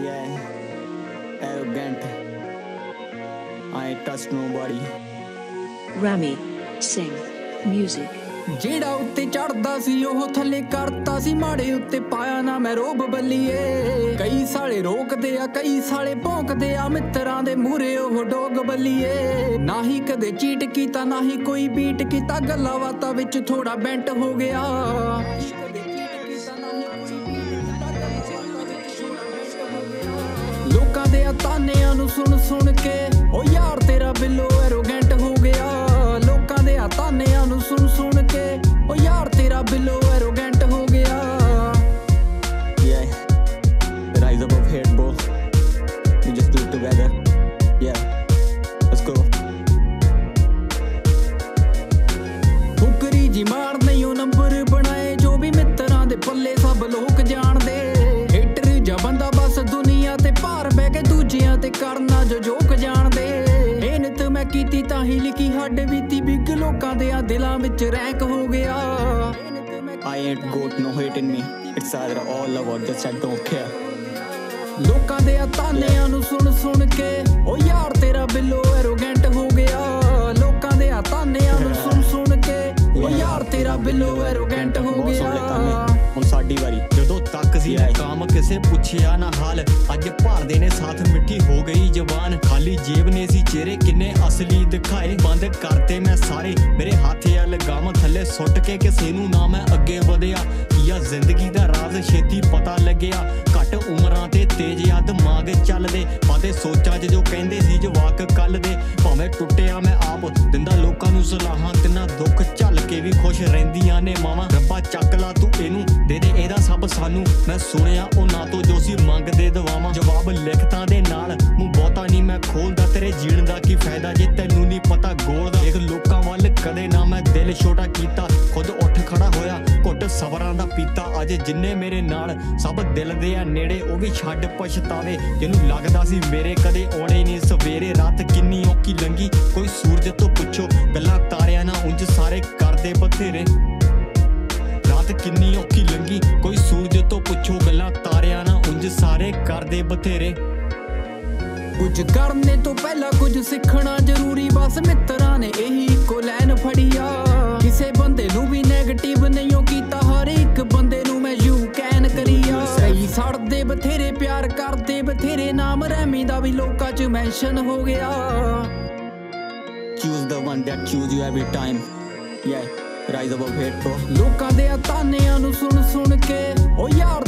Yeah, arrogant. I trust nobody. Rami, sing, music. ਜਿਹੜਾ ਉੱਤੇ ਚੜਦਾ ਸੀ ਉਹ ਥੱਲੇ ਕਰਤਾ ਸੀ। ਮਾੜੇ ਉੱਤੇ ਪਾਇਆ ਨਾ ਮੈਂ ਰੋਬ ਬੱਲੀਏ। ਕਈ ਸਾਲੇ ਰੋਕਦੇ ਆ ਕਈ ਸਾਲੇ ਭੌਂਕਦੇ ਆ। ਮਿੱਤਰਾਂ ਦੇ ਮੂਰੇ ਉਹ ਡੋਗ ਬੱਲੀਏ। ਨਾ ਹੀ ਕਦੇ ਚੀਟ ਕੀਤਾ ਨਾ ਹੀ ਕੋਈ ਬੀਟ ਕੀਤਾ। ਗੱਲਾਂ ਬਾਤਾਂ ਵਿੱਚ ਥੋੜਾ ਬੈਂਟ ਹੋ ਗਿਆ। ਆ ਤਾਨਿਆਂ ਨੂੰ ਸੁਣ ਸੁਣ ਕੇ ਉਹ ਯਾਰ ਤੇਰਾ ਬਿੱਲੋ ਐਰੋਗੈਂਟ ਹੋ ਗਿਆ। ਲੋਕਾਂ ਦੇ ਆ ਤਾਨਿਆਂ ਕੀਤੀ ਤਾਂ ਹੀ ਲਿਖੀ ਹੱਡ ਬੀਤੀ ਬਿੱਗ ਲੋਕਾਂ ਦੇ ਆ ਦਿਲਾਂ ਵਿੱਚ ਰੈਂਕ ਹੋ ਗਿਆ I ain't got no hate in me. It's either all love or just I don't care. ਲੋਕਾਂ ਦੇ ਆ ਤਾਨਿਆਂ ਨੂੰ ਸੁਣ ਸੁਣ ਕੇ ਉਹ ਯਾਰ ਤੇਰਾ ਬਿੱਲੋ ਐਰੋਗੈਂਟ ਹੋ ਗਿਆ ਲੋਕਾਂ ਦੇ ਆ ਤਾਨਿਆਂ ਨੂੰ ਸੁਣ ਸੁਣ ਕੇ ਉਹ ਯਾਰ ਤੇਰਾ ਬਿੱਲੋ ਐਰੋਗੈਂਟ ਹੋ ਗਿਆ। ਹੁਣ ਸਾਡੀ ਵਾਰੀ ਜਦੋਂ ਤੱਕ ਸੀ. ਕਾਮ ਕਿਸੇ ਪੁੱਛਿਆ ਨਾ ਹਾਲ ਅੱਜ ਭਾਰਦੇ ਨੇ ਸਾਥ ਮਿੱਠੀ ਹੋ ਗਈ ਜ਼ਬਾਨ ਖਾਲੀ ਜੇਬ ਨੇ ਸੀ ਚਿਹਰੇ ਕਿੰਨੇ ਅਸਲੀ ਦਿਖਾਏ ਬੰਦ ਕਰਤੇ ਮੈਂ ਸਾਰੇ। ਮੇਰੇ ਹੱਥ ਆ ਲਗਾਮ ਥੱਲੇ ਸੁੱਟ ਕੇ ਕਿਸੇ ਨੂੰ ਨਾ ਮੈਂ ਅੱਗੇ ਵਧਿਆ। ਕੀਆ ਜ਼ਿੰਦਗੀ ਦਾ ਰਾਜ਼ ਛੇਤੀ ਪਤਾ ਲੱਗਿਆ। ਘੱਟ ਉਮਰਾਂ ਤੇ ਤੇਜ਼ ਆ ਦਿਮਾਗ ਚੱਲਦੇ। ਪਾਦੇ ਸੋਚਾਂ 'ਚ ਜੋ ਕਹਿੰਦੇ ਸੀ ਜਵਾਕ ਕੱਲ ਦੇ। ਭਾਵੇਂ ਟੁੱਟਿਆ ਮੈਂ ਆਪ, ਦਿੰਦਾ ਲੋਕਾਂ ਨੂੰ ਸਲਾਹਾਂ। ਕਿੰਨਾ ਦੁੱਖ ਝੱਲ ਕੇ ਵੀ ਖੁਸ਼ ਰਹਿੰਦੀਆਂ ਨੇ ਮਾਵਾਂ। ਰੱਬਾ ਚੱਕ ਲਾ ਤੂੰ ਇਹਨੂੰ, ਦੇ ਦੇ ਇਹਦਾ ਸਭ ਸਾਨੂੰ। ਮੈਂ ਸੁਣਿਆ ਉਹਨਾਂ ਤੋਂ ਜੋ ਸੀ ਮੰਗਦੇ ਦਵਾਵਾਂ ਜਵਾਬ ਲਿਖਤਾਂ ਦੇ ਨਾਲ, ਮੂੰਹ ਬਹੁਤਾ ਨਹੀਂ ਮੈਂ ਖੋਲਦਾ। ਤੇਰੇ ਜੀਣ ਦਾ ਕੀ ਫਾਇਦਾ ਜੇ ਕਦੇ ਨਾ ਮੈਂ ਦਿਲ ਛੋਟਾ ਕੀਤਾ, ਖੁਦ ਉੱਠ ਖੜਾ ਹੋਇਆ, ਘੁੱਟ ਸਬਰਾਂ ਦਾ ਪੀਤਾ। ਅੱਜ ਜਿੰਨੇ ਮੇਰੇ ਨਾਲ ਸਭ ਦਿਲ ਦੇ ਆ ਨੇੜੇ, ਉਹ ਵੀ ਛੱਡ ਪਛਤਾਵੇ। ਜਿਹਨੂੰ ਲੱਗਦਾ ਸੀ ਮੇਰੇ ਕਦੇ ਆਉਣੇ ਨਹੀਂ ਸਵੇਰੇ ਰਾਤ ਕਿੰਨੀ ਔਖੀ ਲੰਗੀ। ਕੋਈ ਸੂਰਜ ਤੋਂ ਪੁੱਛੋ, ਗੱਲਾਂ ਤਾਰਿਆਂ ਨਾਲ ਉਂਝ ਸਾਰੇ ਕਰਦੇ ਬਥੇਰੇ। ਰਾਤ ਕਿੰਨੀ ਔਖੀ ਲੰਗੀ, ਕੋਈ ਸੂਰਜ ਤੋਂ ਪੁੱਛੋ, ਗੱਲਾਂ ਤਾਰਿਆਂ ਨਾਲ ਉਂਝ ਸਾਰੇ ਕਰਦੇ ਬਥੇਰੇ। ਕੁਝ ਕਰਨੇ ਤੋਂ ਪਹਿਲਾਂ ਕੁਝ ਸਿੱਖਣਾ ਜ਼ਰੂਰੀ। ਬਸ ਮਿੱਤਰਾਂ ਨੇ ਇਹੀ ਇੱਕੋ ਲਾਈਨ ਫੜੀਆ ਕਿਸੇ ਬੰਦੇ ਨੂੰ ਵੀ 네ਗੇਟਿਵ ਨਹੀਂ ਉਹ ਕੀਤਾ ਹਰ ਇੱਕ ਬੰਦੇ ਨੂੰ ਮੈਂ ਯੂ ਕੈਨ ਕਰੀਆ ਸਹੀ ਸੜਦੇ ਬਥੇਰੇ ਪਿਆਰ ਕਰਦੇ ਬਥੇਰੇ ਨਾਮ ਰਹਿਮੀ ਦਾ ਵੀ ਲੋਕਾਂ 'ਚ ਮੈਂਸ਼ਨ ਹੋ ਗਿਆ। Choose the one that choose you every time. Yeah, rise above hate, bro. ਲੋਕਾਂ ਦੇ ਤਾਨਿਆਂ ਨੂੰ ਸੁਣ ਸੁਣ ਕੇ ਉਹ ਯਾਰ